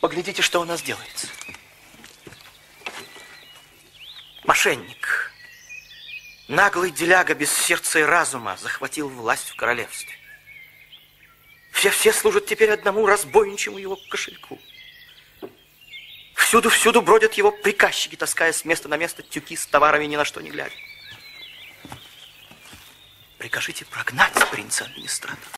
Поглядите, что у нас делается. Мошенник, наглый деляга без сердца и разума захватил власть в королевстве. Все-все служат теперь одному разбойничему его кошельку. Всюду-всюду бродят его приказчики, таская с места на место тюки с товарами ни на что не глядя. Прикажите прогнать принца-администратора.